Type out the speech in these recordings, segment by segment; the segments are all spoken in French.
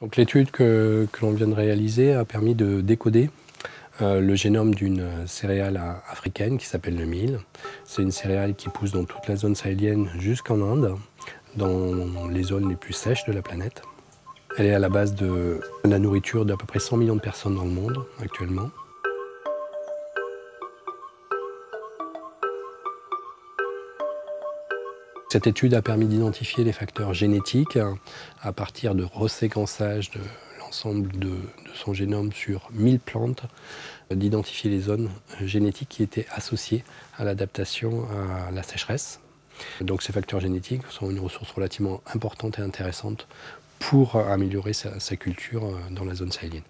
Donc l'étude que, l'on vient de réaliser a permis de décoder euh, le génome d'une céréale africaine qui s'appelle le mil. C'est une céréale qui pousse dans toute la zone sahélienne jusqu'en Inde, dans les zones les plus sèches de la planète. Elle est à la base de la nourriture d'à peu près 100 millions de personnes dans le monde actuellement. Cette étude a permis d'identifier les facteurs génétiques à partir de reséquençage de l'ensemble de, son génome sur 1000 plantes, d'identifier les zones génétiques qui étaient associées à l'adaptation à la sécheresse. Donc ces facteurs génétiques sont une ressource relativement importante et intéressante pour améliorer sa, sa culture dans la zone sahélienne.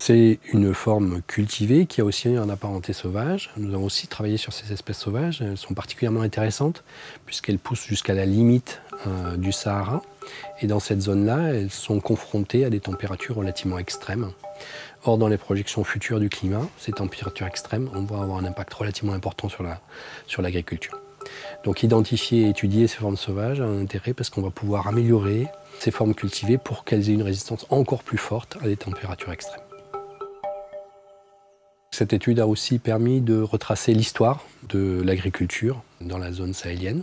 C'est une forme cultivée qui a aussi un apparenté sauvage. Nous avons aussi travaillé sur ces espèces sauvages. Elles sont particulièrement intéressantes puisqu'elles poussent jusqu'à la limite euh, du Sahara. Et dans cette zone-là, elles sont confrontées à des températures relativement extrêmes. Or, dans les projections futures du climat, ces températures extrêmes, on va avoir un impact relativement important sur l'agriculture. Donc identifier et étudier ces formes sauvages a un intérêt parce qu'on va pouvoir améliorer ces formes cultivées pour qu'elles aient une résistance encore plus forte à des températures extrêmes. Cette étude a aussi permis de retracer l'histoire de l'agriculture dans la zone sahélienne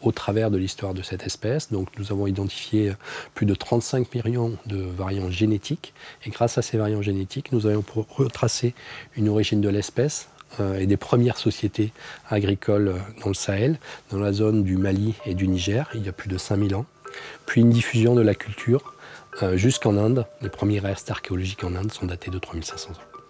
au travers de l'histoire de cette espèce. Donc nous avons identifié plus de 35 millions de variants génétiques et grâce à ces variants génétiques, nous avons retracé une origine de l'espèce euh, et des premières sociétés agricoles dans le Sahel, dans la zone du Mali et du Niger, il y a plus de 5000 ans, puis une diffusion de la culture euh, jusqu'en Inde. Les premiers restes archéologiques en Inde sont datés de 3500 ans.